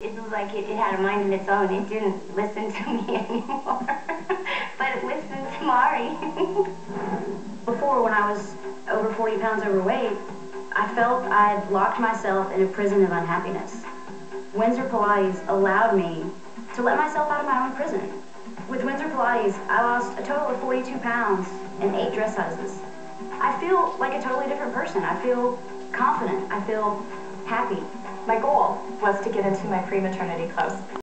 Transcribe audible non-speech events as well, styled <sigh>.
It was like it, it had a mind of its own. It didn't listen to me <laughs> anymore, but it listened to Mari. <laughs> Before, when I was over 40 pounds overweight, I felt I'd locked myself in a prison of unhappiness. Winsor Pilates allowed me to let myself out of my own prison. With Winsor Pilates, I lost a total of 42 pounds and eight dress sizes. I feel like a totally different person. I feel confident. I feel happy. My goal was to get into my pre-maternity club.